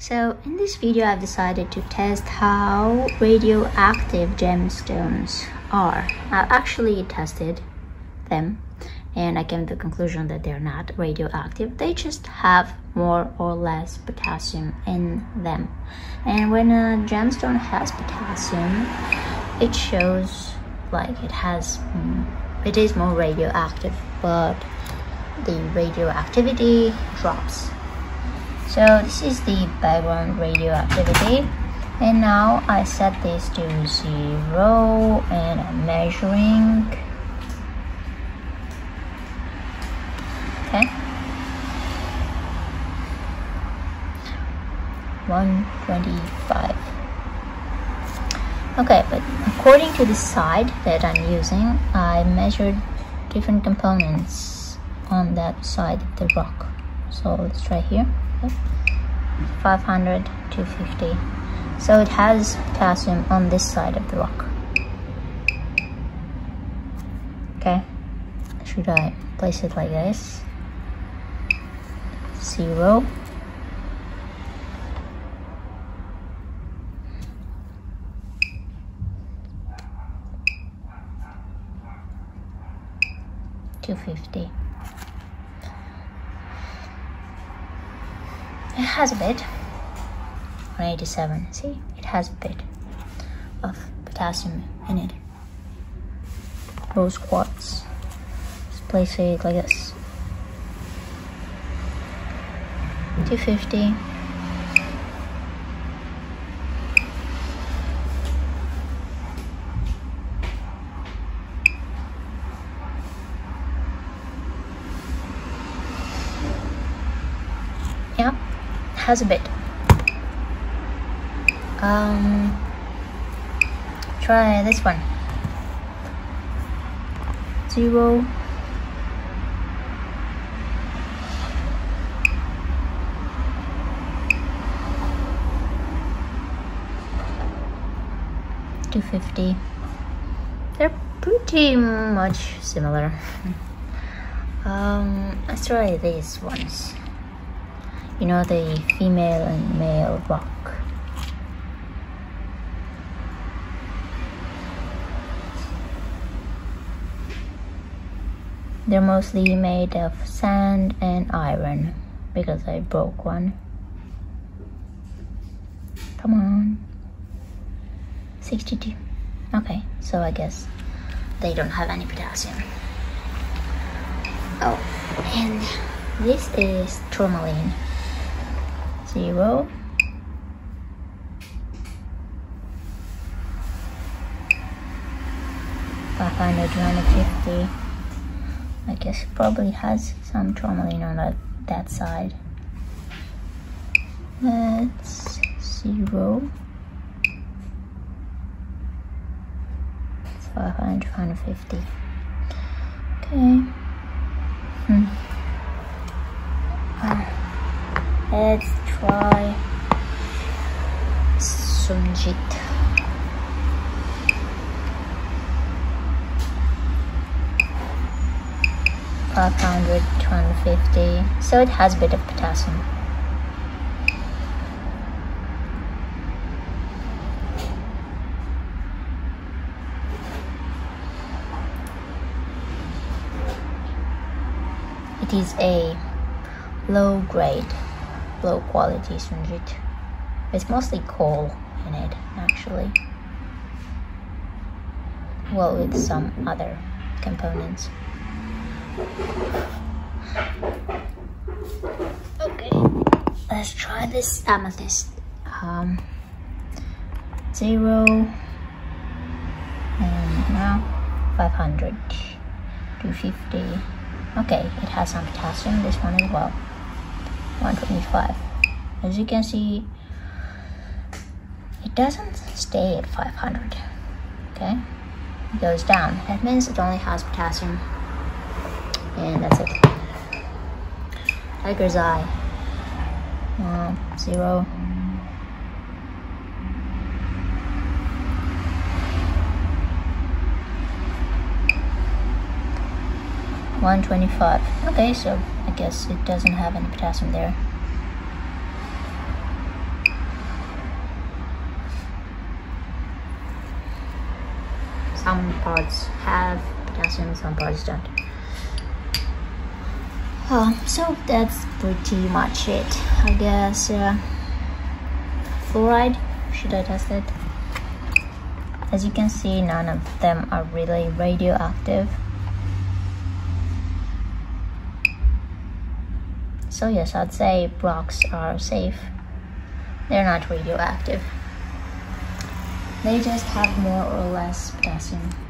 So in this video I've decided to test how radioactive gemstones are. I actually tested them and I came to the conclusion that they're not radioactive. They just have more or less potassium in them. And when a gemstone has potassium, it shows like it has, mm, it is more radioactive, but the radioactivity drops so this is the background radioactivity and now I set this to zero and I'm measuring. Okay. 125 okay but according to the side that I'm using I measured different components on that side of the rock. So let's try here 500 250 so it has potassium on this side of the rock. Okay. Should I place it like this? Zero. Two fifty. It has a bit. 187 see? It has a bit of potassium in it. Rose quartz. Let's place it like this. 250 yeah has a bit. Um, try this one. Zero. Two fifty. They're pretty much similar. um, let's try these ones you know the female and male rock. They're mostly made of sand and iron because I broke one. Come on. 62 okay so I guess they don't have any potassium. Oh and this is tourmaline zero. Five hundred two hundred fifty. I guess probably has some tourmaline on that, that side. That's zero. It's 500 250 okay. Hmm. let's try Shungite. Five hundred. So it has a bit of potassium. It is a low grade low quality shungite. It's mostly coal in it actually. Well with some other components. Okay, let's try this amethyst. Um, zero and now 500 250 okay it has some potassium this one as well 125 as you can see it doesn't stay at 500 okay? It goes down. That means it only has potassium. And that's it. Tiger's eye. Uh, zero. One twenty-five. Okay, so guess it doesn't have any potassium there. Some pods have potassium, some pods don't. Um, so that's pretty much it, I guess. Uh, fluorite, should I test it? As you can see, none of them are really radioactive. So yes, I'd say rocks are safe. They're not radioactive. They just have more or less potassium.